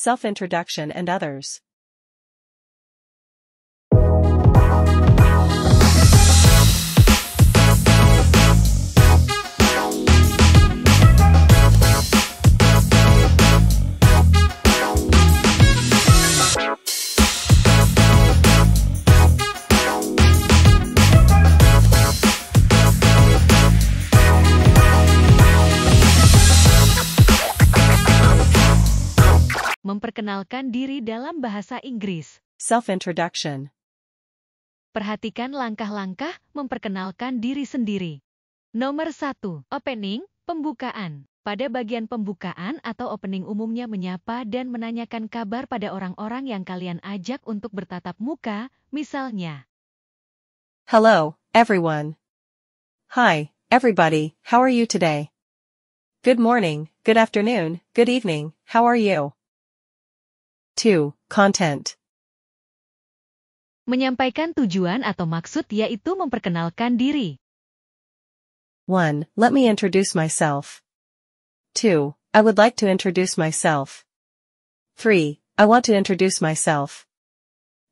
self-introduction and others. Memperkenalkan diri dalam bahasa Inggris. Self-introduction. Perhatikan langkah-langkah memperkenalkan diri sendiri. Nomor 1. Opening, pembukaan. Pada bagian pembukaan atau opening umumnya menyapa dan menanyakan kabar pada orang-orang yang kalian ajak untuk bertatap muka, misalnya. Hello, everyone. Hi, everybody, how are you today? Good morning, good afternoon, good evening, how are you? 2. Content. Menyampaikan tujuan atau maksud yaitu memperkenalkan diri. 1. Let me introduce myself. 2. I would like to introduce myself. 3. I want to introduce myself.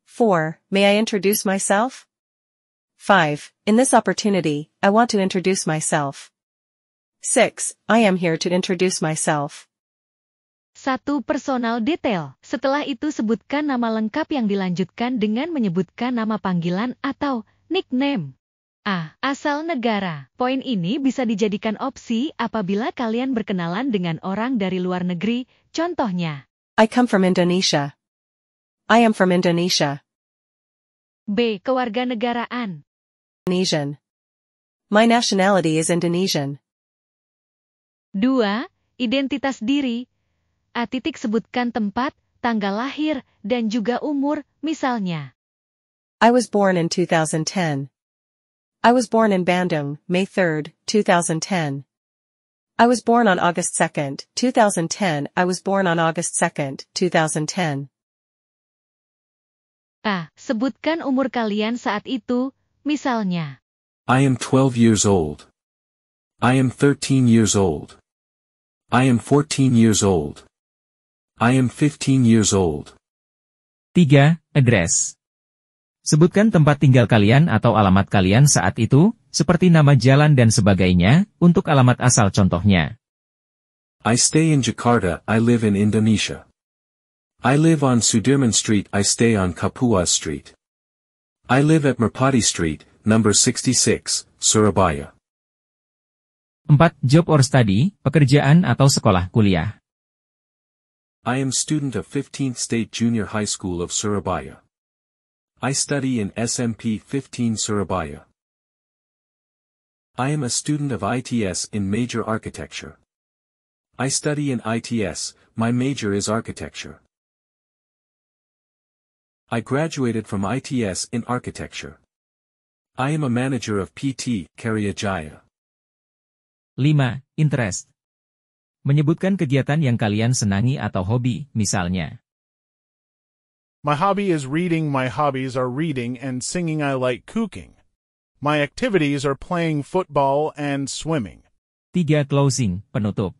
4. May I introduce myself? 5. In this opportunity, I want to introduce myself. 6. I am here to introduce myself. 1. Personal detail. Setelah itu sebutkan nama lengkap yang dilanjutkan dengan menyebutkan nama panggilan atau nickname. A. Asal negara. Poin ini bisa dijadikan opsi apabila kalian berkenalan dengan orang dari luar negeri, contohnya. I come from Indonesia. I am from Indonesia. B. Kewarganegaraan. Indonesian. My nationality is Indonesian. 2. Identitas diri. A. Titik sebutkan tempat, tanggal lahir, dan juga umur, misalnya. I was born in 2010. I was born in Bandung, May 3, 2010. I was born on August 2, 2010. I was born on August 2, 2010. A. Sebutkan umur kalian saat itu, misalnya. I am 12 years old. I am 13 years old. I am 14 years old. I am 15 years old. 3. Address. Sebutkan tempat tinggal kalian atau alamat kalian saat itu, seperti nama jalan dan sebagainya, untuk alamat asal contohnya. I stay in Jakarta, I live in Indonesia. I live on Sudirman Street, I stay on Kapuas Street. I live at Merpati Street, number 66, Surabaya. 4. Job or study, pekerjaan atau sekolah kuliah. I am student of 15th State Junior High School of Surabaya. I study in SMP 15 Surabaya. I am a student of ITS in major architecture. I study in ITS, my major is architecture. I graduated from ITS in architecture. I am a manager of PT, Karyajaya. 5. Interest. Menyebutkan kegiatan yang kalian senangi atau hobi, misalnya. My hobby is reading. My hobbies are reading and singing. I like cooking. My activities are playing football and swimming. 3. Closing, penutup.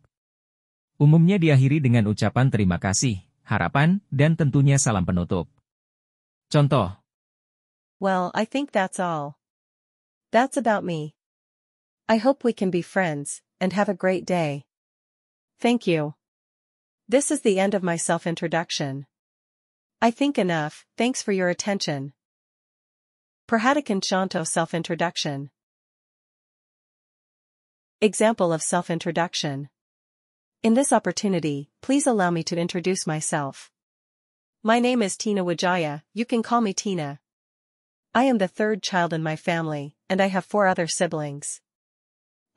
Umumnya diakhiri dengan ucapan terima kasih, harapan, dan tentunya salam penutup. Contoh, Well, I think that's all. That's about me. I hope we can be friends, and have a great day. Thank you. This is the end of my self-introduction. I think enough, thanks for your attention. Perhatikan Shanto self-introduction. Example of self-introduction. In this opportunity, please allow me to introduce myself. My name is Tina Wijaya, you can call me Tina. I am the third child in my family, and I have four other siblings.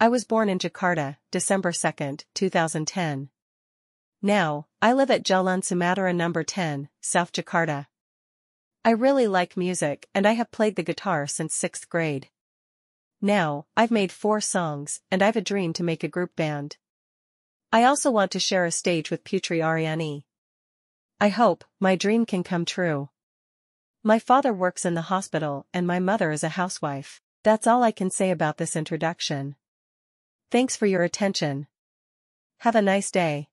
I was born in Jakarta, December 2, 2010. Now, I live at Jalan Sumatera number 10, South Jakarta. I really like music and I have played the guitar since 6th grade. Now, I've made four songs and I've a dream to make a group band. I also want to share a stage with Putri Ariani. I hope my dream can come true. My father works in the hospital and my mother is a housewife. That's all I can say about this introduction. Thanks for your attention. Have a nice day.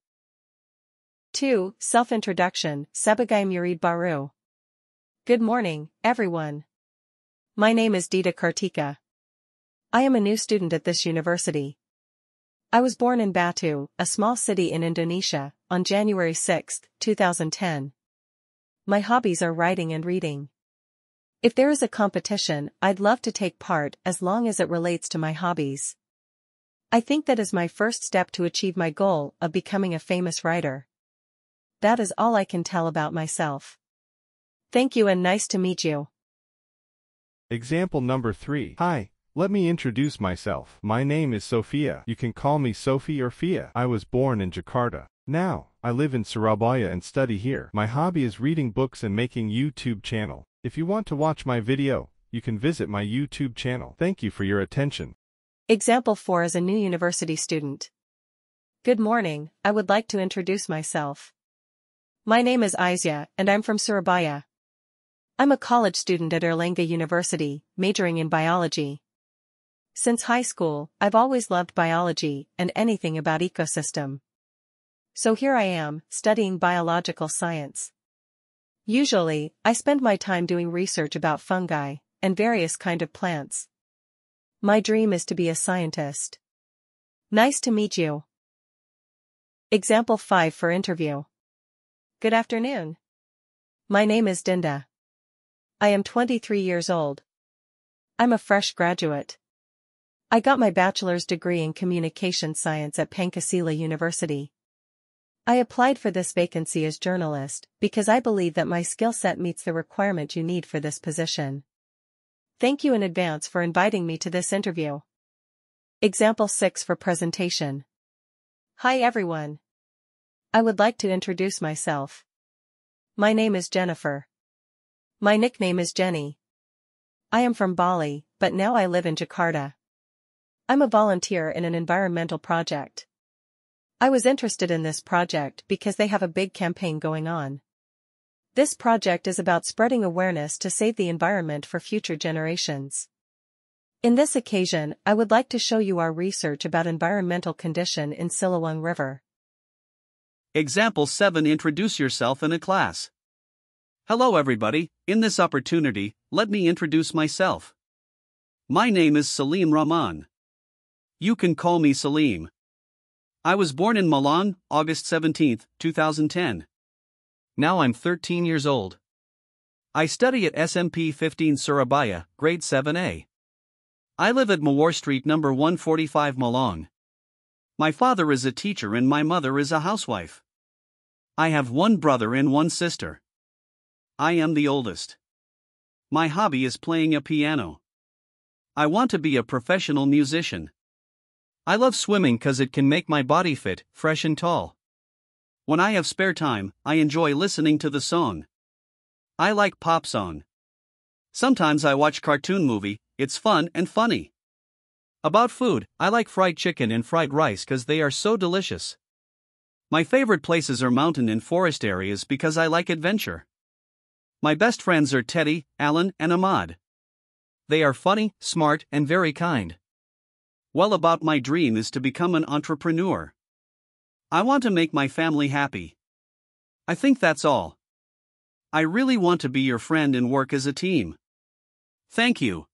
2. Self-introduction, Sebagai Murid Baru. Good morning, everyone. My name is Dita Kartika. I am a new student at this university. I was born in Batu, a small city in Indonesia, on January 6, 2010. My hobbies are writing and reading. If there is a competition, I'd love to take part as long as it relates to my hobbies. I think that is my first step to achieve my goal of becoming a famous writer. That is all I can tell about myself. Thank you and nice to meet you. Example number 3. Hi, let me introduce myself. My name is Sophia. You can call me Sophie or Fia. I was born in Jakarta. Now, I live in Surabaya and study here. My hobby is reading books and making YouTube channel. If you want to watch my video, you can visit my YouTube channel. Thank you for your attention. Example 4 is a new university student. Good morning, I would like to introduce myself. My name is Izia, and I'm from Surabaya. I'm a college student at Airlangga University, majoring in biology. Since high school, I've always loved biology and anything about ecosystem. So here I am, studying biological science. Usually, I spend my time doing research about fungi and various kind of plants. My dream is to be a scientist. Nice to meet you. Example 5 for interview. Good afternoon. My name is Dinda. I am 23 years old. I'm a fresh graduate. I got my bachelor's degree in communication science at Pancasila University. I applied for this vacancy as journalist because I believe that my skill set meets the requirement you need for this position. Thank you in advance for inviting me to this interview. Example 6 for presentation. Hi everyone. I would like to introduce myself. My name is Jennifer. My nickname is Jenny. I am from Bali, but now I live in Jakarta. I'm a volunteer in an environmental project. I was interested in this project because they have a big campaign going on. This project is about spreading awareness to save the environment for future generations. In this occasion, I would like to show you our research about environmental condition in Siliwangi River. Example 7 Introduce yourself in a class. Hello everybody, in this opportunity, let me introduce myself. My name is Salim Rahman. You can call me Salim. I was born in Malang, August 17, 2010. Now I'm 13 years old. I study at SMP 15 Surabaya, grade 7A. I live at Mawar Street number 145 Malang. My father is a teacher and my mother is a housewife. I have one brother and one sister. I am the oldest. My hobby is playing a piano. I want to be a professional musician. I love swimming because it can make my body fit, fresh, and tall. When I have spare time, I enjoy listening to the song. I like pop song. Sometimes I watch cartoon movie, it's fun and funny. About food, I like fried chicken and fried rice because they are so delicious. My favorite places are mountain and forest areas because I like adventure. My best friends are Teddy, Alan, and Ahmad. They are funny, smart, and very kind. Well, about my dream is to become an entrepreneur. I want to make my family happy. I think that's all. I really want to be your friend and work as a team. Thank you.